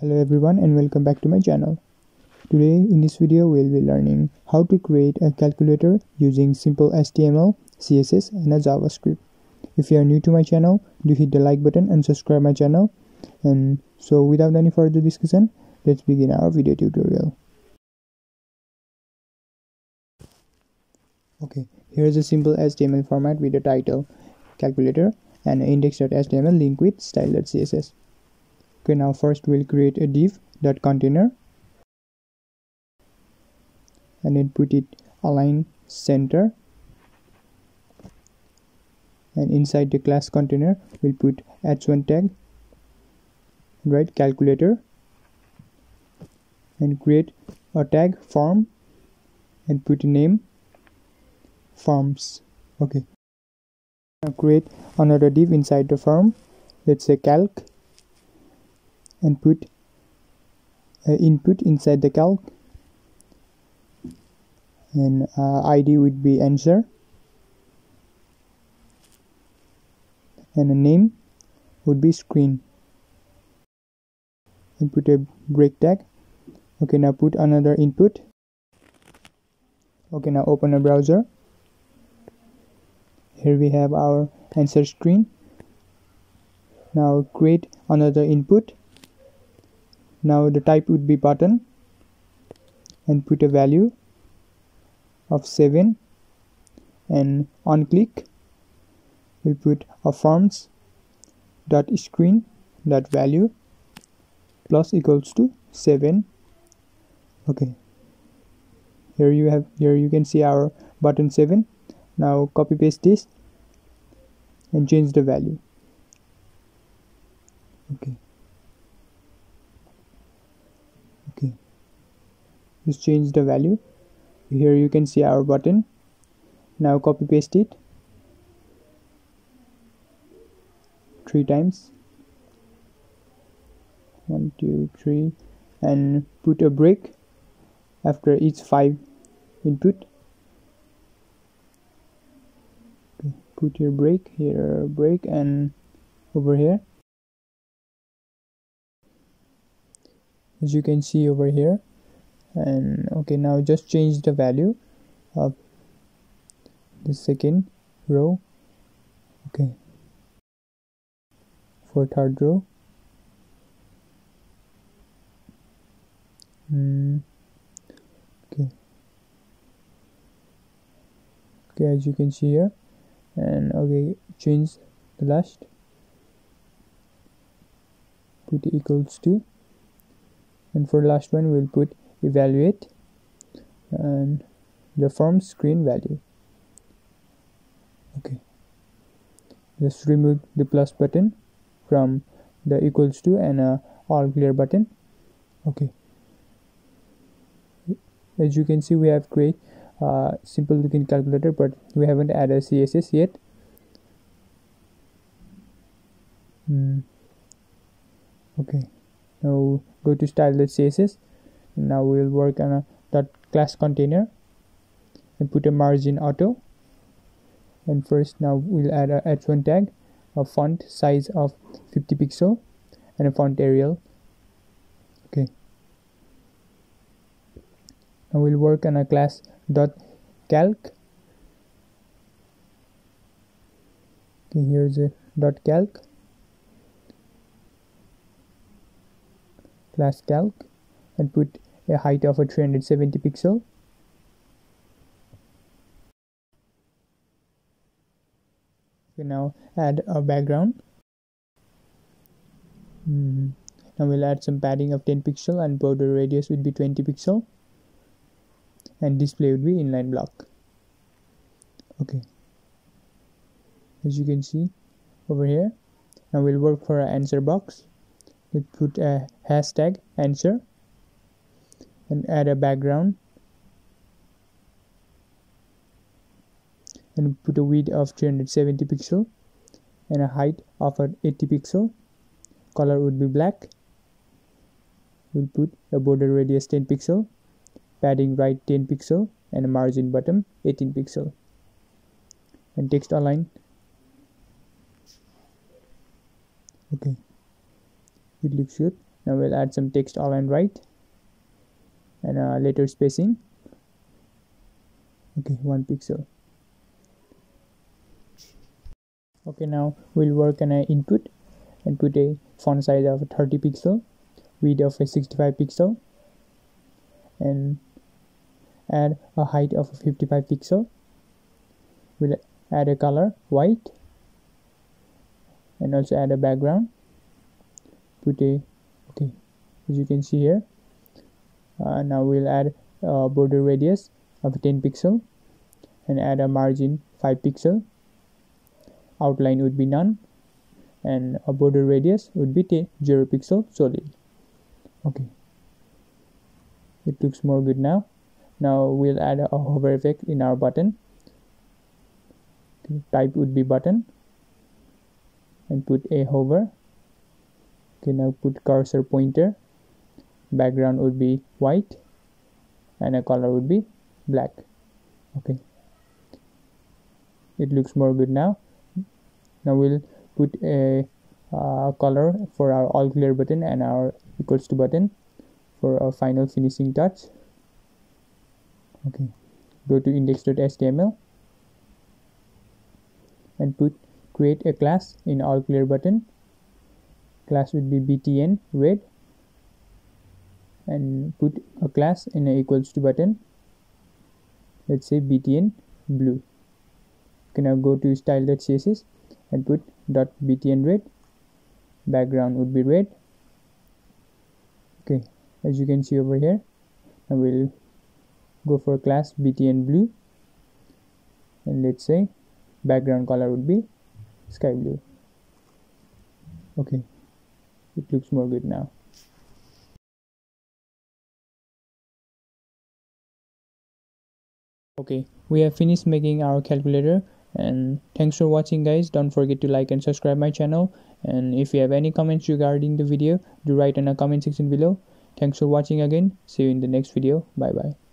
Hello everyone and welcome back to my channel. Today in this video we'll be learning how to create a calculator using simple HTML, CSS and a JavaScript. If you are new to my channel, do hit the like button and subscribe my channel. And so without any further discussion, let's begin our video tutorial. Okay, here's a simple HTML format with a title, calculator and index.html link with style.css okay now first we'll create a div dot container and then put it align center. And inside the class container we'll put h1 tag right calculator and create a tag form and put a name forms. Okay. Now create another div inside the form. Let's say calc and put uh, input inside the calc. And uh, id would be answer. And a name would be screen. And put a break tag. Okay now put another input. Okay now open a browser. Here we have our answer screen. Now create another input now the type would be button and put a value of 7 and on click we'll put a forms dot screen dot value plus equals to 7 okay. Here you have here you can see our button 7 now copy paste this and change the value. Okay okay change the value. Here you can see our button. Now copy paste it. Three times. One two three and put a break after each five input. Put your break here break and over here. As you can see over here and okay now just change the value of the second row. Okay. For third row. Mm, okay. Okay as you can see here. And okay change the last. Put equals to and for last one we'll put evaluate and the form screen value. Okay. Just remove the plus button from the equals to and a all clear button. Okay. As you can see we have create uh, simple looking calculator but we haven't added css yet. Mm. okay. Now go to style.css now we'll work on a dot class container and put a margin auto. And first now we'll add a h1 tag a font size of 50 pixel and a font arial okay. Now we'll work on a class dot calc. Okay here's a dot calc. Class calc and put a height of a 370 pixel. Okay now add a background. Mm now we'll add some padding of 10 pixel and border radius would be 20 pixel. And display would be inline block. Okay. As you can see over here now we'll work for an answer box. We put a hashtag answer and add a background. And put a width of 370 pixel and a height of 80 pixel. Color would be black. We'll put a border radius 10 pixel padding right 10 pixel and a margin bottom 18 pixel. And text align. Okay. It looks good. Now we'll add some text align right and a letter spacing. Okay one pixel. Okay now we'll work on an input and put a font size of 30 pixel width of a 65 pixel and add a height of 55 pixel. We'll add a color white and also add a background. Put a okay as you can see here uh, Uh, now we'll add a border radius of 10 pixel and add a margin 5 pixel. Outline would be none and a border radius would be 10, 0 pixel solid. Okay. It looks more good now. Now we'll add a hover effect in our button. Type would be button and put a hover. Okay now put cursor pointer background would be white and a color would be black. Okay. It looks more good now. Now we'll put a uh, color for our all clear button and our equals to button for our final finishing touch. Okay. Go to index.html and put create a class in all clear button. Class would be btn red and put a class in a equals to button. Let's say btn blue. Okay now go to style.css and put dot btn red. Background would be red. Okay as you can see over here I will go for class btn blue. And let's say background color would be sky blue. Okay it looks more good now okay we have finished making our calculator and thanks for watching guys. Don't forget to like and subscribe my channel. And if you have any comments regarding the video do write in a comment section below. Thanks for watching again. See you in the next video. Bye bye